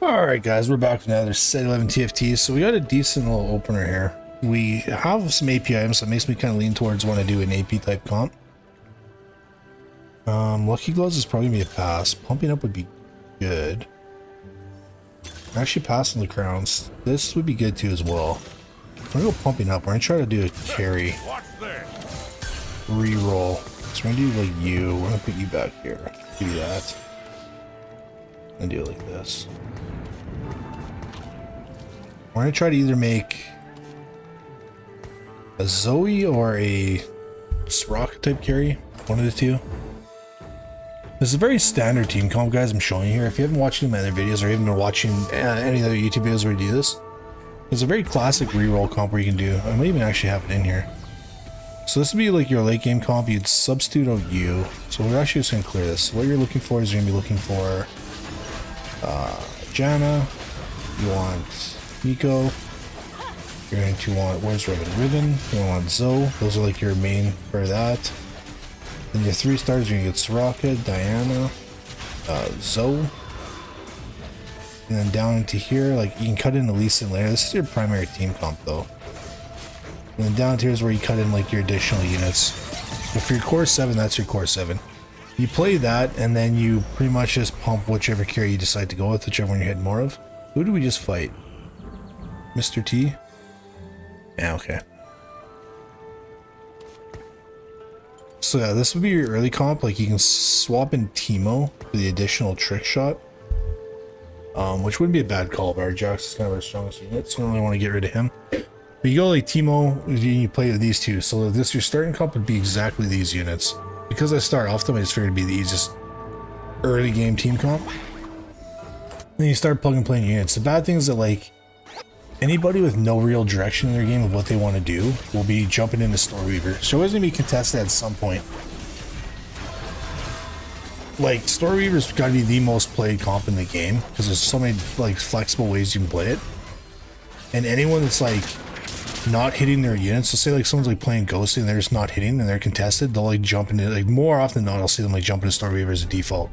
Alright guys, we're back with another set 11 TFT. So we got a decent little opener here. We have some AP items that makes me kind of lean towards want to do an AP type comp. Um, Lucky Gloves is probably going to be a pass. Pumping up would be good. Actually passing the crowns. This would be good too as well. We're going to go pumping up. We're going to try to do a carry. Reroll. So we're going to do like you. We're going to put you back here. Do that. And do it like this. We're gonna try to either make a Zoe or a Rock type carry. One of the two. This is a very standard team comp, guys. I'm showing you here. If you haven't watched any of my other videos or even been watching uh, any other YouTube videos where we do this, it's a very classic reroll comp where you can do. I might even actually have it in here. So this would be like your late game comp. You'd substitute out you. So we're actually just gonna clear this. What you're looking for is you're gonna be looking for uh, Janna. You want Neeko. You're going to want, where's Riven? Riven, you want Zoe. Those are like your main for that. Then your three stars, you're going to get Soraka, Diana, uh, Zoe. And then down into here, like you can cut in Elise and later. This is your primary team comp though. And then down here is where you cut in like your additional units. If you're core 7, that's your core 7. You play that and then you pretty much just pump whichever carry you decide to go with, whichever one you hit more of. Who do we just fight? Mr. T? Yeah, okay. So yeah, this would be your early comp. Like you can swap in Teemo for the additional trick shot. Um, which wouldn't be a bad call, but our Jax is kind of our strongest unit, so I don't really want to get rid of him. But you go like Teemo, you play with these two. So this your starting comp would be exactly these units. Because I start off them, I just figured it'd be the easiest early game team comp. Then you start plug and playing units. The bad thing is that like Anybody with no real direction in their game of what they want to do will be jumping into Storyweaver. So it's going to be contested at some point. Like, Storyweaver's got to be the most played comp in the game because there's so many like flexible ways you can play it. And anyone that's like not hitting their units, so say like someone's like playing Ghost and they're just not hitting and they're contested, they'll like jump into like more often than not, I'll see them like jump into Storyweaver as a default.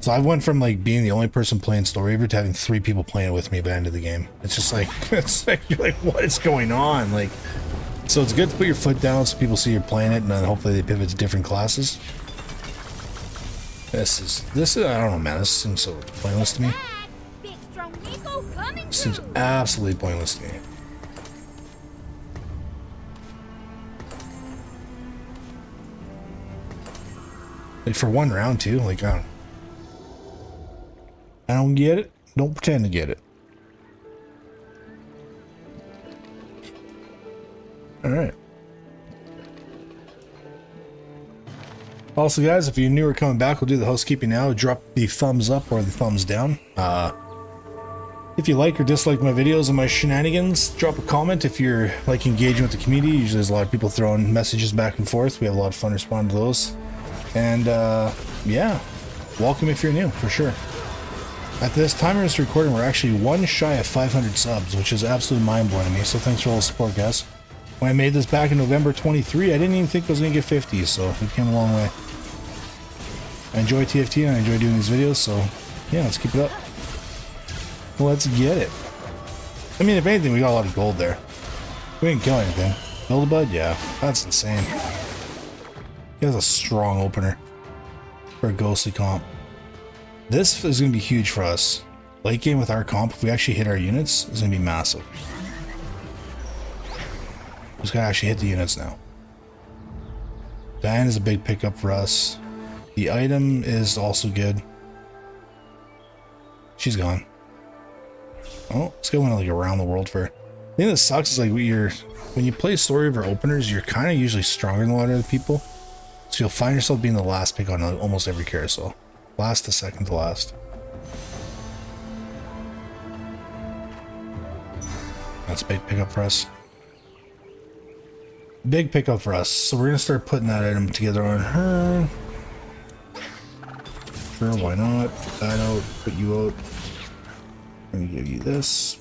So I went from like being the only person playing Storyweaver to having three people playing with me by the end of the game. It's just like it's like you're like what is going on? Like so it's good to put your foot down so people see you're playing it and then hopefully they pivot to different classes. This is this is I don't know man, this seems so pointless to me. This seems absolutely pointless to me. Like for one round too, like I don't I don't get it. Don't pretend to get it. Alright. Also, guys, if you're new or coming back, we'll do the housekeeping now. Drop the thumbs up or the thumbs down. Uh, if you like or dislike my videos and my shenanigans, drop a comment if you're like engaging with the community. Usually there's a lot of people throwing messages back and forth. We have a lot of fun responding to those. And uh, yeah, welcome if you're new, for sure. At this time of this recording, we're actually one shy of 500 subs, which is absolutely mind-blowing to me, so thanks for all the support, guys. When I made this back in November 23, I didn't even think I was going to get 50, so we came a long way. I enjoy TFT and I enjoy doing these videos, so yeah, let's keep it up. Let's get it. I mean, if anything, we got a lot of gold there. We didn't kill anything. Build a bud? Yeah, that's insane. He has a strong opener for a ghostly comp. This is going to be huge for us. Late game with our comp, if we actually hit our units, is going to be massive. Just going to actually hit the units now. Diana is a big pickup for us. The item is also good. She's gone. Oh, let's go like around the world for. The thing that sucks is like you're when you play Storyweaver openers, you're kind of usually stronger than a lot of other people. So you'll find yourself being the last pick on almost every carousel. Last to second to last. That's a big pickup for us. Big pickup for us. So we're going to start putting that item together on her. Sure, why not? Put that out, put you out. Going to give you this.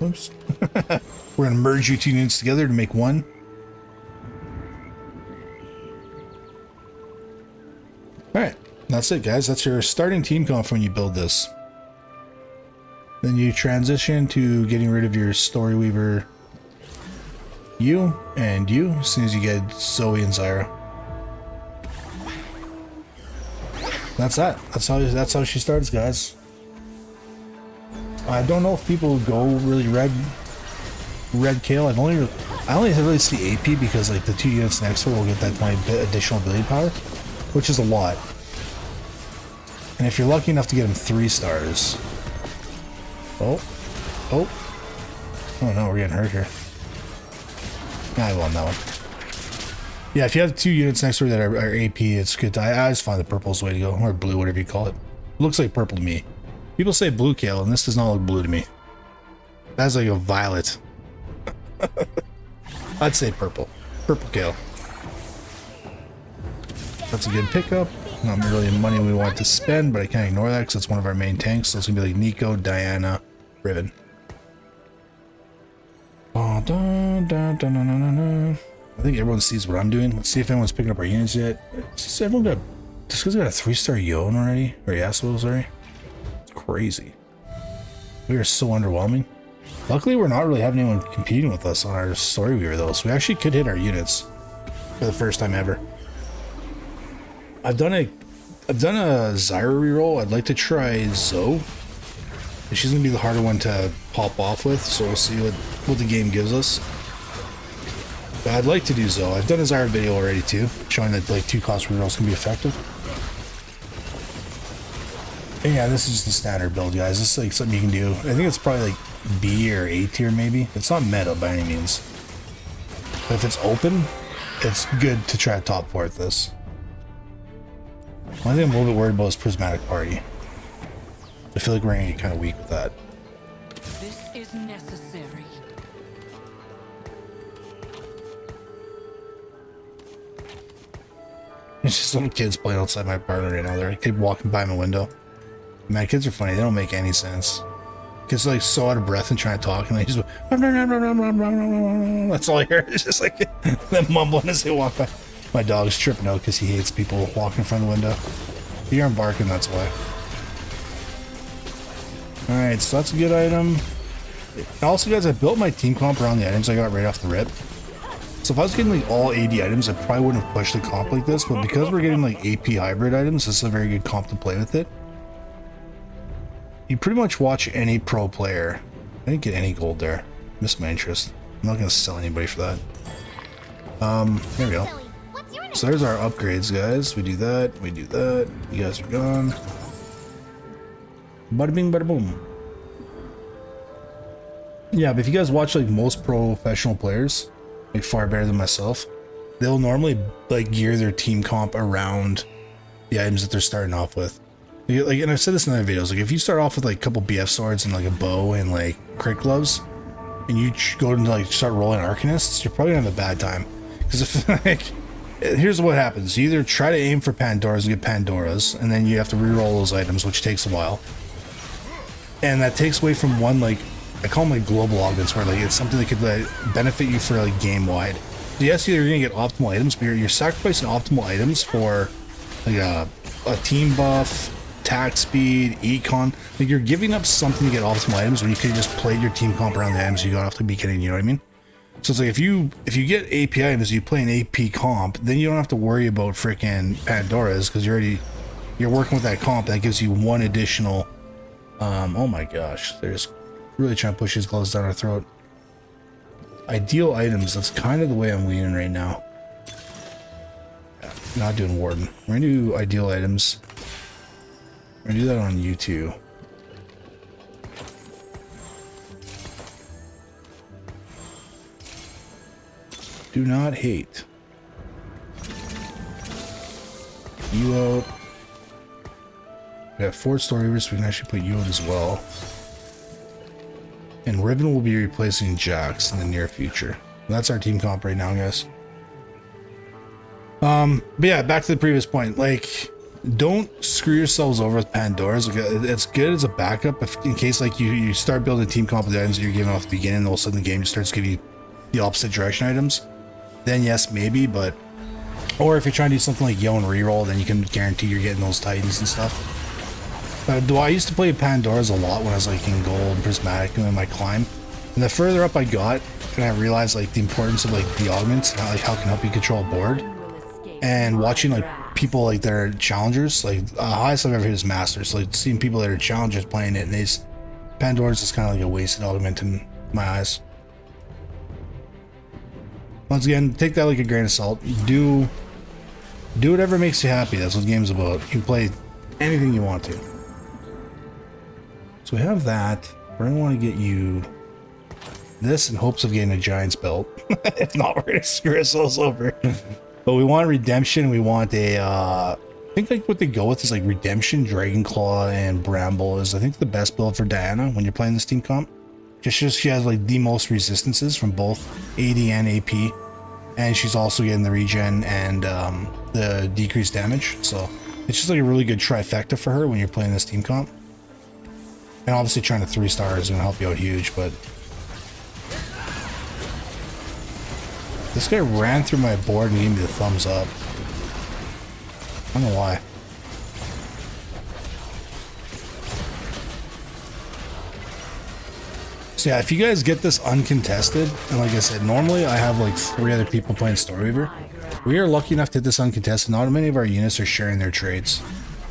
Oops. we're going to merge your two units together to make one. That's it, guys. That's your starting team comp when you build this. Then you transition to getting rid of your Story Weaver you and you as soon as you get Zoe and Zyra. That's that. That's how that's how she starts, guys. I don't know if people go really red red Kayle. I've only I only really see AP because like the two units next to her will get that 20 additional ability power, which is a lot. And if you're lucky enough to get him three stars. Oh. Oh. Oh no, we're getting hurt here. I won that one. Yeah, if you have two units next to that are, are AP, it's good. To, I, I always find the purple's way to go, or blue, whatever you call it. Looks like purple to me. People say blue Kayle, and this does not look blue to me. That's like a violet. I'd say purple. Purple Kayle. That's a good pickup. Not really money we want to spend, but I can't ignore that because it's one of our main tanks. So it's going to be like Neeko, Diana, Riven. I think everyone sees what I'm doing. Let's see if anyone's picking up our units yet. Just everyone got... This guy's got a three-star Yone already? Or Yasuo, sorry. It's crazy. We are so underwhelming. Luckily, we're not really having anyone competing with us on our story weaver, though, so we actually could hit our units for the first time ever. I've done a I've done a Zyra reroll. I'd like to try Zoe. She's gonna be the harder one to pop off with, so we'll see what, what the game gives us. But I'd like to do Zoe. I've done a Zyra video already too, showing that like two cost rerolls can be effective. And yeah, this is just the standard build, guys. This is like something you can do. I think it's probably like B or A tier maybe. It's not meta by any means. But if it's open, it's good to try to top four at this. One thing I'm a little bit worried about is Prismatic Party. I feel like we're gonna get kind of weak with that. This is necessary. It's just little kids playing outside my apartment right now. They're like, walking by my window. Man, kids are funny. They don't make any sense. Kids are like so out of breath and trying to talk, and they just go, that's all I hear. It's just like them mumbling as they walk by. My dog's tripping out because he hates people walking in front of the window. You aren't barking, that's why. Alright, so that's a good item. Also, guys, I built my team comp around the items I got right off the rip. So if I was getting like all AD items, I probably wouldn't have pushed the comp like this, but because we're getting like AP hybrid items, this is a very good comp to play with it. You pretty much watch any pro player. I didn't get any gold there. Missed my interest. I'm not going to sell anybody for that. Um, there we go. So there's our upgrades, guys. We do that, we do that. You guys are gone. Bada bing, bada boom. Yeah, but if you guys watch like most professional players, like far better than myself, they'll normally like gear their team comp around the items that they're starting off with. Like, and I've said this in other videos. Like, if you start off with like a couple BF swords and like a bow and like crit gloves, and you go into like start rolling arcanists, you're probably gonna have a bad time. Because if like, here's what happens: you either try to aim for Pandoras and get Pandoras, and then you have to re-roll those items, which takes a while and that takes away from one like I call them like global augments, where like it's something that could like, benefit you for like game wide. So yes, you're gonna get optimal items, but you're, you're sacrificing optimal items for like a, a team buff, attack speed, econ. Like you're giving up something to get optimal items when you could just play your team comp around the items you got off the beginning. You know what I mean? So it's like if you if you get AP items, you play an AP comp, then you don't have to worry about freaking Pandoras because you're already you're working with that comp that gives you one additional um, oh my gosh, they're just really trying to push these gloves down our throat. Ideal items, that's kind of the way I'm leaning right now. Not doing Warden. We're gonna do ideal items. We're gonna do that on you Do not hate. You. We have four story storyers, we can actually put in as well. And Riven will be replacing Jax in the near future. That's our team comp right now, guys. Um, but yeah, back to the previous point. Like, don't screw yourselves over with Pandora's. It's good as a backup if, in case like you, you start building a team comp with the items that you're giving off the beginning, and all of a sudden the game starts giving you the opposite direction items. Then yes, maybe, but or if you're trying to do something like Yone reroll, then you can guarantee you're getting those titans and stuff. But do I used to play Pandora's a lot when I was like in gold, and prismatic, and my climb. And the further up I got, and I realized like the importance of like the augments and how, like how can help you control a board. And watching like people like their challengers, like the highest I've ever hit is masters. Like seeing people that are challengers playing it, and they just, Pandora's is kind of like a wasted augment in my eyes. Once again, take that like a grain of salt. Do do whatever makes you happy. That's what the game's about. You can play anything you want to. So we have that. We're gonna want to get you this in hopes of getting a giant's belt. if not, we're gonna screw ourselves over. but we want redemption. We want a. Uh, I think like what they go with is like redemption, dragon claw, and bramble is I think the best build for Diana when you're playing this team comp. Just she has like the most resistances from both AD and AP, and she's also getting the regen and um, the decreased damage. So it's just like a really good trifecta for her when you're playing this team comp. And obviously trying to three star is gonna help you out huge, but this guy ran through my board and gave me the thumbs up. I don't know why. So yeah, if you guys get this uncontested, and like I said, normally I have like three other people playing Storyweaver. We are lucky enough to hit this uncontested. Not many of our units are sharing their traits.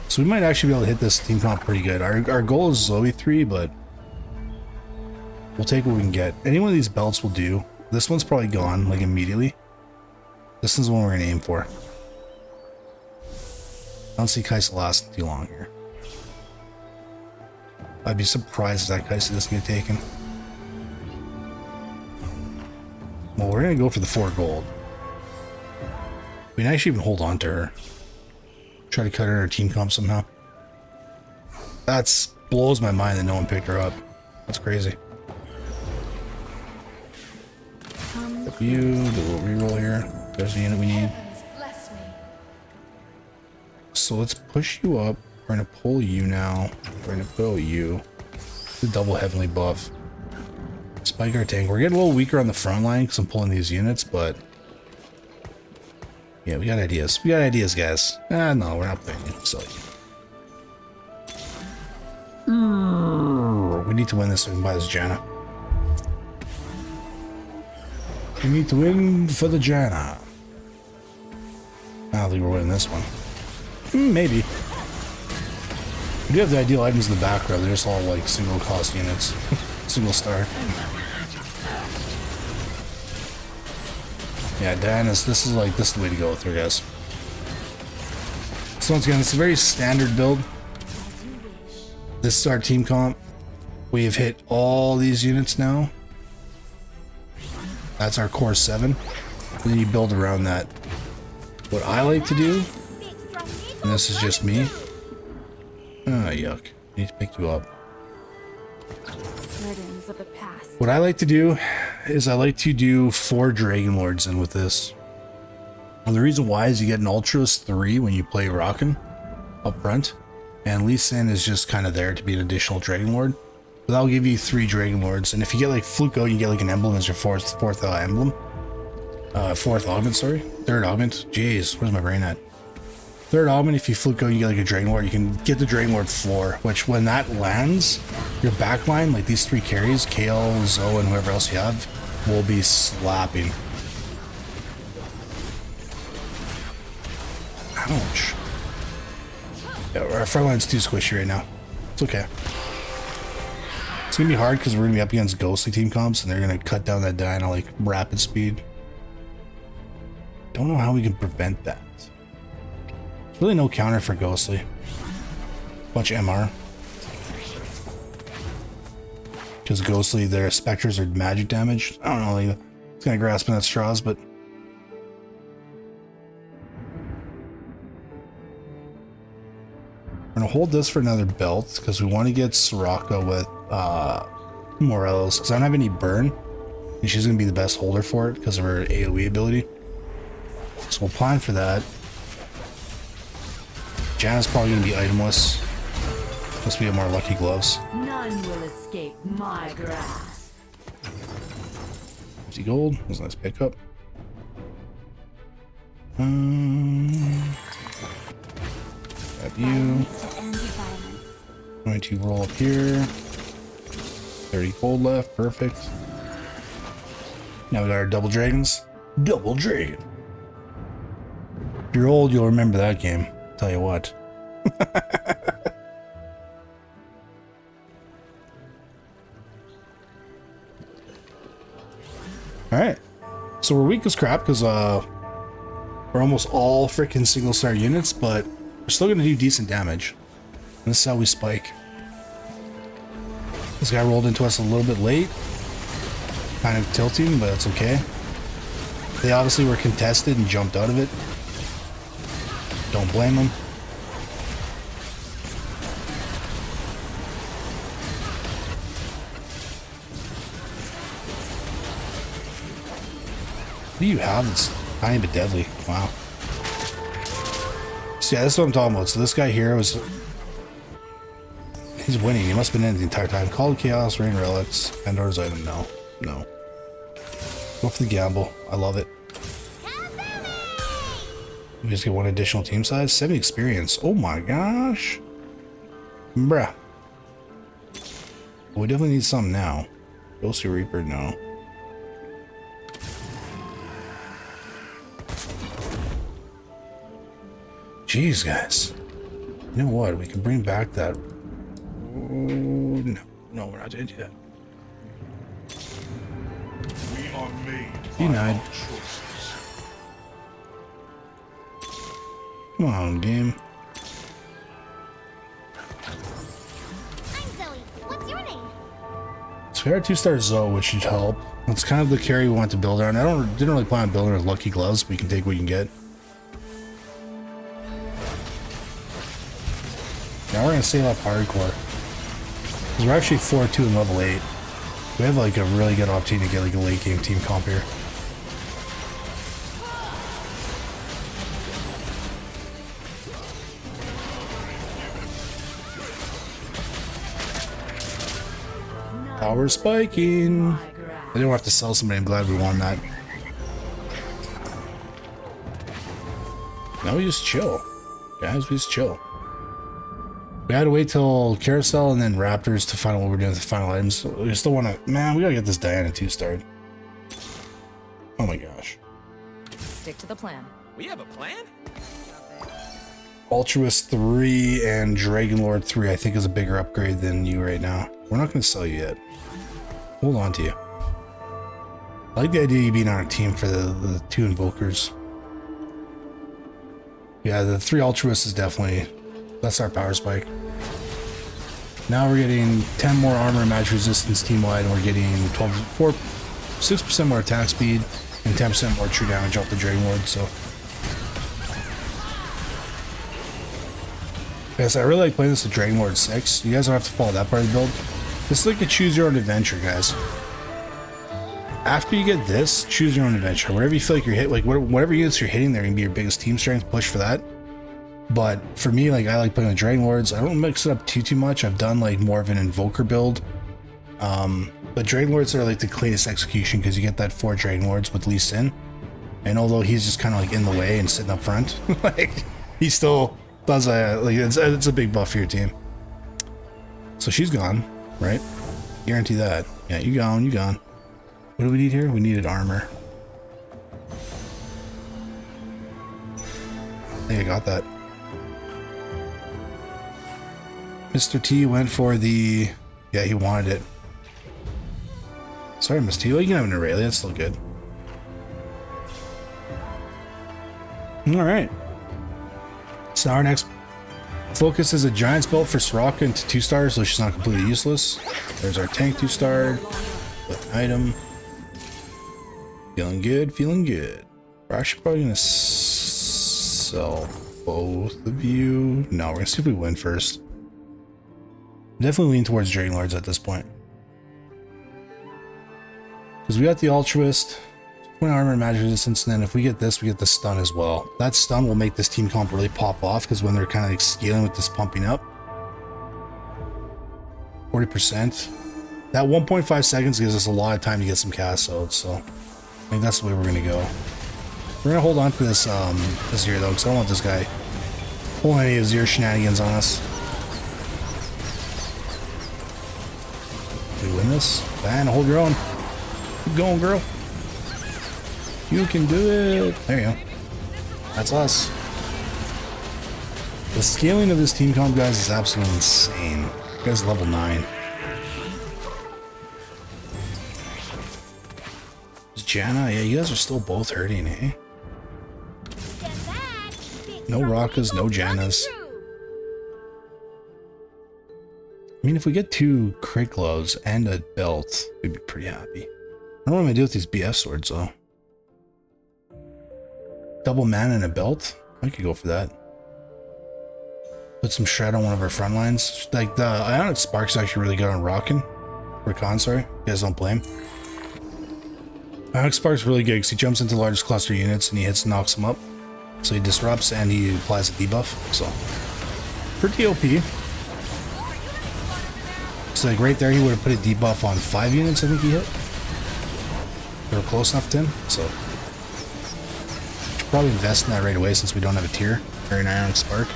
So we might actually be able to hit this team comp pretty good. Our, our goal is Zoe 3, but we'll take what we can get. Any one of these belts will do. This one's probably gone, like immediately. This is the one we're going to aim for. I don't see Kai'Sa lasting too long here. I'd be surprised if that Kai'Sa doesn't get taken. Well, we're going to go for the four gold. We can actually even hold on to her. Try to cut her in team comp somehow. That blows my mind that no one picked her up. That's crazy. You, do a little reroll here. There's the unit we need. So let's push you up. We're gonna pull you now. We're gonna pull you. The double heavenly buff. Spike our tank. We're getting a little weaker on the front line because I'm pulling these units, but yeah, we got ideas. We got ideas, guys. Ah, no, we're not playing. Silly. We need to win this so we can buy this Janna. We need to win for the Janna. I don't think we're winning this one. Mm, maybe. We do have the ideal items in the background. They're just all like single cost units. single star. Yeah, Diana's, this is like, this is the way to go with her, guys. So once again, it's a very standard build. This is our team comp. We've hit all these units now. That's our core 7. And then you build around that. What I like to do, and this is just me. Ah, oh, yuck. I need to pick you up. What I like to do is I like to do four Dragon Lords in with this. And the reason why is you get an Altruist 3 when you play Rakan up front. And Lee Sin is just kind of there to be an additional Dragon Lord. But that'll give you three Dragon Lords. And if you get like Fluko, you get like an emblem as your fourth fourth uh, emblem. Uh, fourth augment, sorry. Third augment. Jeez, where's my brain at? Third augment, if you Fluko, you get like a Dragon Lord. You can get the Dragon Lord floor, which when that lands, your backline, like these three carries, Kayle, Zoe, and whoever else you have, will be slapping. Ouch. Yeah, our front line's too squishy right now. It's okay. It's gonna be hard because we're gonna be up against ghostly team comps and they're gonna cut down that Diana like rapid speed. Don't know how we can prevent that. Really no counter for ghostly. Bunch of MR. Because ghostly, their specters are magic damage. I don't know, like, it's kind of grasping at straws, but We're gonna hold this for another belt because we want to get Soraka with uh, Morelos because I don't have any burn. And she's gonna be the best holder for it because of her AoE ability. So we'll plan for that. Janna's probably gonna be itemless. Unless we have more lucky gloves. None will escape my grasp. 50 gold. That's a nice pickup. Um, grab you. Going to roll up here. 30 gold left, perfect. Now we got our double dragons. Double dragon. If you're old, you'll remember that game. Tell you what. Alright. So we're weak as crap because uh, we're almost all freaking single star units, but we're still going to do decent damage. And this is how we spike. This guy rolled into us a little bit late. Kind of tilting, but it's okay. They obviously were contested and jumped out of it. Don't blame him. What do you have that's tiny but deadly? Wow. So yeah, that's what I'm talking about. So this guy here was... He's winning. He must have been in the entire time. Call to Chaos, Rain Relics, Pandora's Item. No. No. Go for the gamble. I love it. We just get one additional team size. 70 experience. Oh my gosh. Bruh. We definitely need some now. Ghostly Reaper, no. Jeez, guys. You know what? We can bring back that. Ooh, no, no, we're not gonna do that. We are made Denied. Come on, game. I'm Zoe. What's your name? So we are two-star Zoe, which should help. It's kind of the carry we want to build on. I don't didn't really plan on building with lucky gloves. We can take what we can get. Now we're gonna save up hardcore. Because we're actually 4-2 in level 8. We have like a really good opportunity to get like a late game team comp here. Power spiking. I grasp. didn't have to sell somebody. I'm glad we won that. Now we just chill. Guys, we just chill. We had to wait till Carousel and then Raptors to find out what we're doing with the final items. We still want to... Man, we gotta get this Diana 2 started. Oh my gosh. Stick to the plan. We have a plan? Altruist 3 and Dragon Lord 3 I think is a bigger upgrade than you right now. We're not going to sell you yet. Hold on to you. I like the idea of you being on a team for the, the two Invokers. Yeah, the three Altruists is definitely... That's our power spike. Now we're getting 10 more armor and match resistance team-wide, and we're getting 12, 4, 6% more attack speed and 10% more true damage off the Dragon Lord. so... Yes, I really like playing this with Dragon Lord 6. You guys don't have to follow that part of the build. This is like a choose your own adventure, guys. After you get this, choose your own adventure. Whatever you feel like you're hit, like whatever units you're hitting, they're gonna be your biggest team strength. Push for that. But for me, like I like playing with Dragon Lords. I don't mix it up too too much. I've done like more of an Invoker build. Um, but Dragon Lords are like the cleanest execution because you get that four Dragon Lords with Lee Sin. And although he's just kind of like in the way and sitting up front, like he still does a like it's, it's a big buff for your team. So she's gone, right? Guarantee that. Yeah, you gone, you gone. What do we need here? We needed armor. I think I got that. Mr. T went for the... Yeah, he wanted it. Sorry, Mr. T. Well, you can have an Aurelia. That's still good. Alright. So our next focus is a Giant's Belt for Soraka into 2 stars, so she's not completely useless. There's our tank 2 star with item. Feeling good, feeling good. We're actually probably gonna sell both of you. No, we're gonna see if we win first. Definitely lean towards Dragon Lords at this point. Because we got the Altruist, 20 armor and magic resistance, and then if we get this, we get the stun as well. That stun will make this team comp really pop off because when they're kind of like scaling with this pumping up, 40%. That 1.5 seconds gives us a lot of time to get some cast out, so I think that's the way we're gonna go. We're gonna hold on to this um this year though, because I don't want this guy pulling any of his ear shenanigans on us. We win this. Van, hold your own. Keep going, girl. You can do it. There you go. That's us. The scaling of this team comp, guys, is absolutely insane. You guys level 9. Is Janna? Yeah, you guys are still both hurting, eh? No Rakas, no Jannas. I mean, if we get two crit gloves and a belt, we'd be pretty happy. I don't know what I'm gonna do with these BF swords, though. Double man and a belt? I could go for that. Put some shred on one of our front lines. Like, the Ionic Spark's actually really good on rocking. Rakan, sorry. You guys don't blame. Ionic Spark's really good because he jumps into largest cluster units and he hits and knocks them up. So he disrupts and he applies a debuff. So, pretty OP. So like right there, he would have put a debuff on five units. I think he hit. They were close enough to him, so probably invest in that right away since we don't have a tier or an Ionic Spark.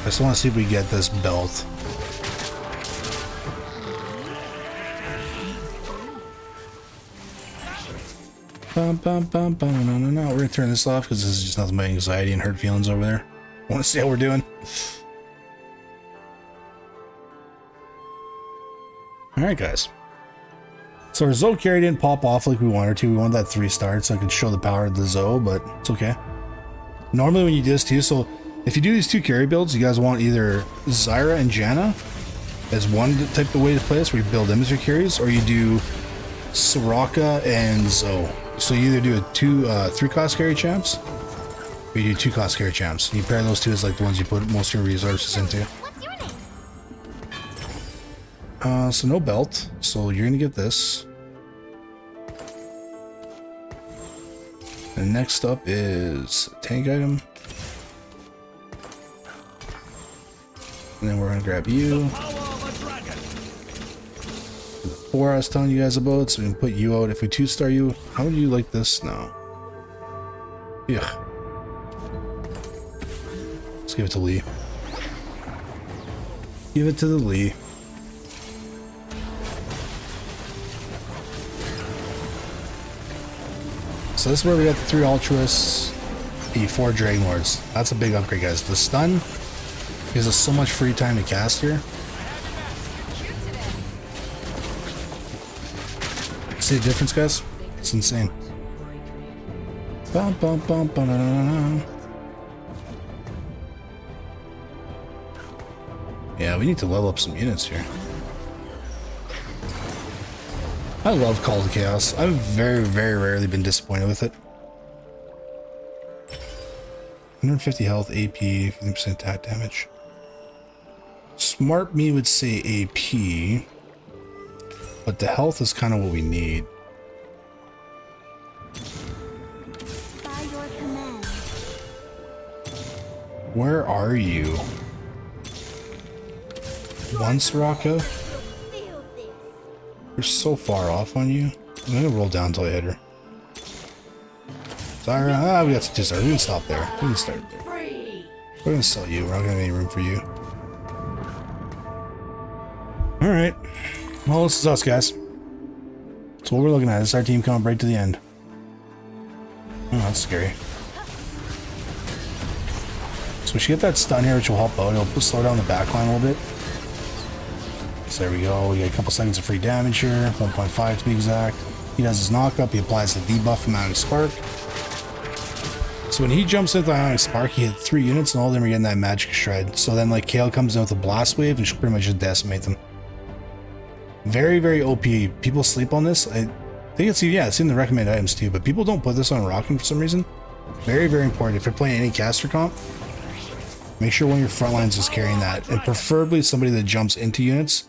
I just want to see if we get this belt. Bum, bum, bum, bum, no, no, no. We're gonna turn this off because this is just nothing but anxiety and hurt feelings over there. Want to see how we're doing. Alright, guys. So our Zoe carry didn't pop off like we wanted to. We wanted that three star so I could show the power of the Zoe, but it's okay. Normally when you do this too, so if you do these two carry builds, you guys want either Zyra and Janna as one type of way to play this, where you build them as your carries, or you do Soraka and Zoe. So you either do a two, uh, three cost carry champs, or you do two cost carry champs. And you pair those two as like the ones you put most of your resources into. What's your name? Uh, so no belt. So you're gonna get this. And next up is tank item. And then we're gonna grab you. Four I was telling you guys about, so we can put you out. If we two star you, how would you like this now? Yeah. Let's give it to Lee. Give it to the Lee. So this is where we got the three altruists, the four dragon lords. That's a big upgrade, guys. The stun gives us so much free time to cast here. See the difference, guys? It's insane. Bum, bum, bum, da, da, da. Yeah, we need to level up some units here. I love Call to Chaos. I've very, very rarely been disappointed with it. 150 health, AP, 50% attack damage. Smart me would say AP, but the health is kind of what we need. By your command. Where are you? One Soraka? We're so far off on you. I'm gonna roll down until I hit her. Zyra, ah, we got to start. We can stop there. We can start there. We're gonna sell you. We're not gonna have any room for you. Alright. Well, this is us, guys. So what we're looking at this is our team coming right to the end. Oh, that's scary. So we should get that stun here, which will help out. It'll slow down the backline a little bit. So there we go. We got a couple seconds of free damage here. 1.5 to be exact. He does his knockup. He applies the debuff from Ionic Spark. So when he jumps into Ionic Spark, he hit three units, and all of them are getting that magic shred. So then, like, Kayle comes in with a blast wave, and she'll pretty much just decimate them. Very, very OP. People sleep on this. I think it's yeah, it's in the recommended items too, but people don't put this on Rakan for some reason. Very, very important. If you're playing any caster comp, make sure one of your front lines is carrying that, and preferably somebody that jumps into units.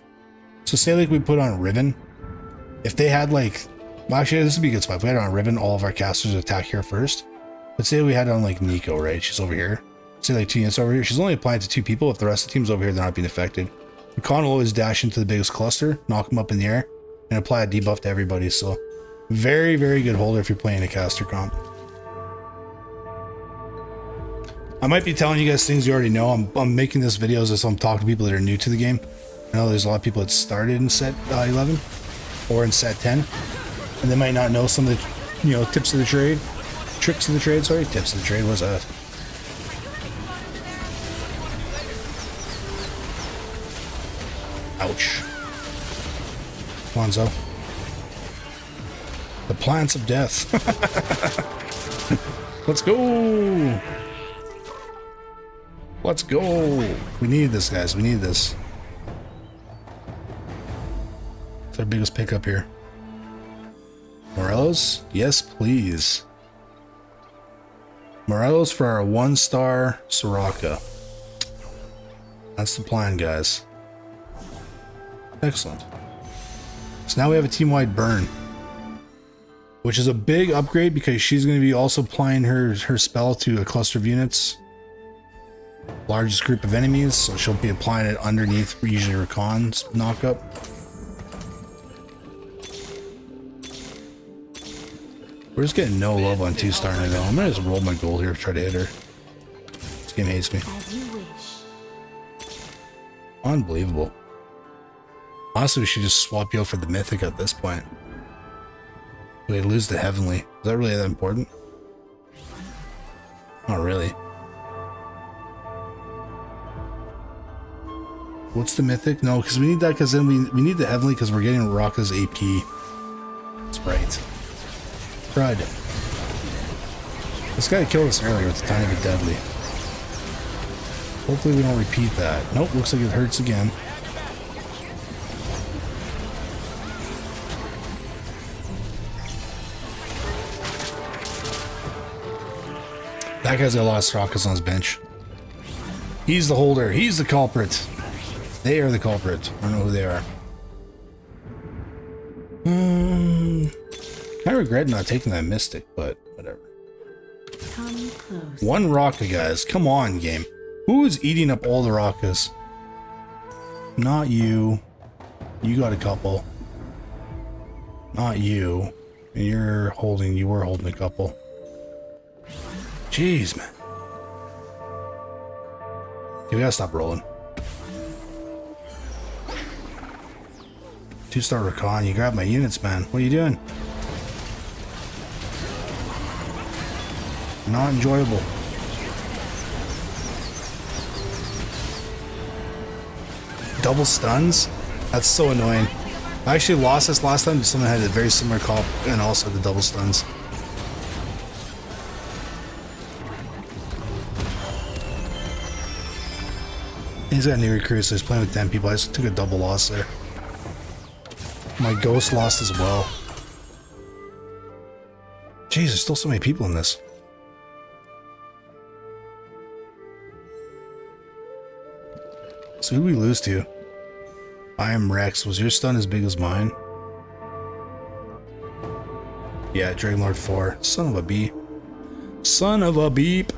So say like we put on Riven, if they had like, well actually this would be a good spot. If we had on Riven, all of our casters attack here first. But say we had on like Neeko, right? She's over here. Say like two units over here. She's only applying to two people. If the rest of the team's over here, they're not being affected. Khan will always dash into the biggest cluster, knock them up in the air, and apply a debuff to everybody. So very, very good holder if you're playing a caster comp. I might be telling you guys things you already know. I'm, I'm making this videos as I'm talking to people that are new to the game. I know there's a lot of people that started in set uh, 11 or in set 10, and they might not know some of the, you know, tips of the trade, tricks of the trade. Sorry, tips of the trade. What's that? Ouch. Come on, Zoe. The plants of death. Let's go. Let's go. We need this, guys. We need this. Our biggest pickup here. Morelos? Yes, please. Morelos for our one-star Soraka. That's the plan, guys. Excellent. So now we have a team-wide burn. Which is a big upgrade because she's going to be also applying her, her spell to a cluster of units. Largest group of enemies, so she'll be applying it underneath usually Rakan's knockup. We're just getting no love on 2-star right now. I'm to just roll my gold here try to hit her. This game hates me. As you wish. Unbelievable. Honestly, we should just swap you out for the mythic at this point. We lose the heavenly. Is that really that important? Not really. What's the mythic? No, because we need that because then we, we need the heavenly because we're getting Raka's AP. Crud. This guy killed us earlier with the tiny bit deadly. Hopefully we don't repeat that. Nope, looks like it hurts again. That guy's got a lot of Sorakas on his bench. He's the holder. He's the culprit. They are the culprit. I don't know who they are. I regret not taking that Mystic, but whatever. Come close. One Raka, guys. Come on, game. Who is eating up all the Rakas? Not you. You got a couple. Not you. And you're holding, you were holding a couple. Jeez, man. Okay, we gotta stop rolling. Two-star Rakan, you grabbed my units, man. What are you doing? Not enjoyable. Double stuns? That's so annoying. I actually lost this last time, but someone had a very similar call and also the double stuns. He's got new recruits, so he's playing with 10 people. I just took a double loss there. My ghost lost as well. Jeez, there's still so many people in this. So who do we lose to? I am Rex. Was your stun as big as mine? Yeah, Dragonlord 4. Son of a bee. Son of a beep. A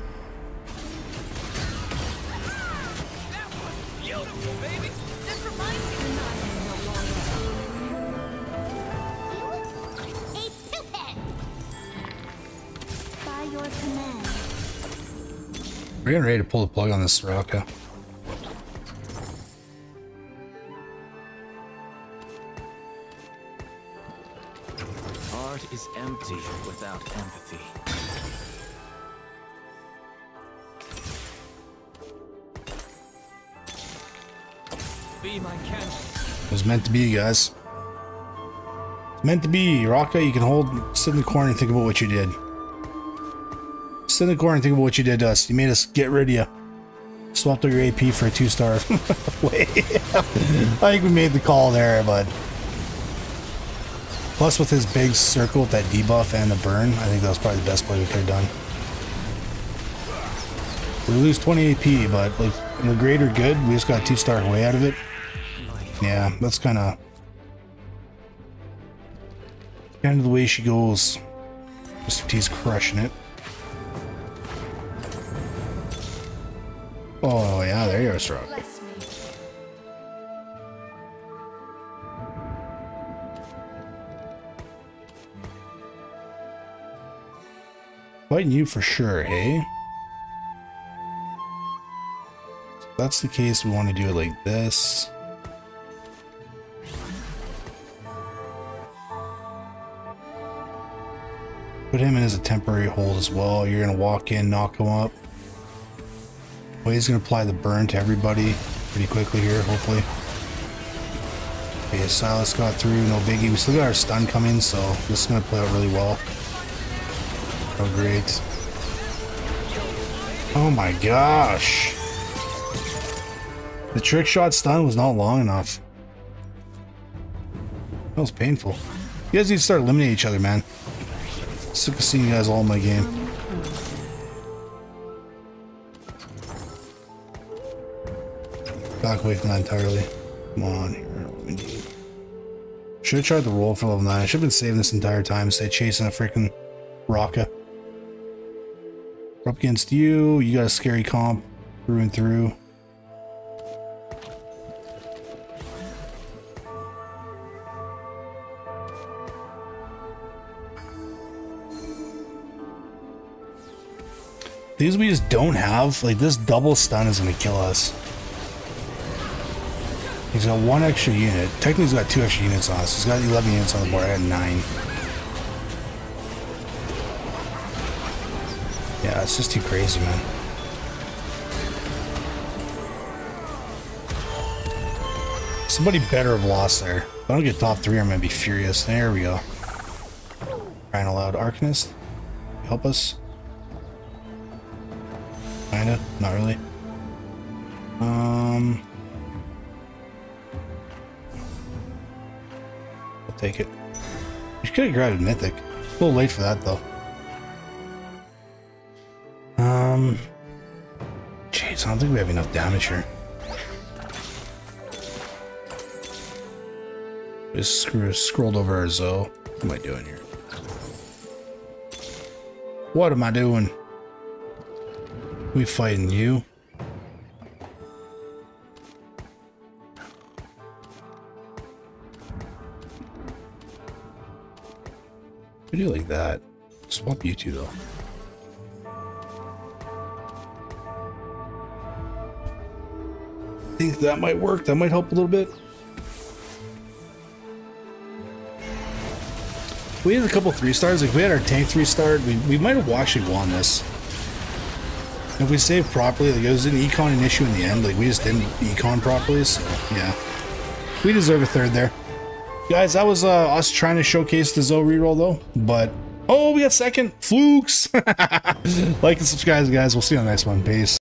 stupid. By your command. We're getting ready to pull the plug on this Soraka. Heart is empty without empathy. Be my candle. It was meant to be, guys. It's meant to be. Raka, you can hold, sit in the corner and think about what you did. Sit in the corner and think about what you did to us. You made us get rid of you. Swapped out your AP for a two star. Wait. I think we made the call there, but. Plus, with his big circle with that debuff and the burn, I think that was probably the best play we could have done. We lose 20 AP, but like in the greater good, we just got two star way out of it. Yeah, that's kind of kind of the way she goes. Mr. T's crushing it. Oh yeah, there you are, Strong. Fighting you for sure, hey? that's the case, we want to do it like this. Put him in as a temporary hold as well. You're going to walk in, knock him up. He's going to apply the burn to everybody pretty quickly here, hopefully. Okay, Sylas got through, no biggie. We still got our stun coming, so this is going to play out really well. Oh, great. Oh my gosh. The trick shot stun was not long enough. That was painful. You guys need to start eliminating each other, man. Sick of seeing you guys all in my game. Back away from that entirely. Come on. Should have tried the roll for level 9. I should have been saving this entire time instead of chasing a freaking Rocka. We're up against you. You got a scary comp through and through. Things we just don't have, like this double stun is gonna kill us. He's got one extra unit. Technically he's got two extra units on us. He's got 11 units on the board. I had nine. Yeah, it's just too crazy, man. Somebody better have lost there. If I don't get top three, I'm gonna be furious. There we go. Crying aloud. Arcanist, help us. Kinda, not really. Um, I'll take it. You could have grabbed a mythic. A little late for that though. Um, jeez, I don't think we have enough damage here. Just screw, scrolled over our Zoe. What am I doing here? What am I doing? We fighting you? We do like that. Swap you two though. Think that might work. That might help a little bit. We had a couple three stars. Like we had our tank three star, we, we might have actually won this. If we saved properly, like it was an econ issue in the end. Like we just didn't econ properly. So yeah, we deserve a third there, guys. That was uh, us trying to showcase the Zoe reroll though. But oh, we got second flukes. like and subscribe, guys. We'll see you on the next one. Peace.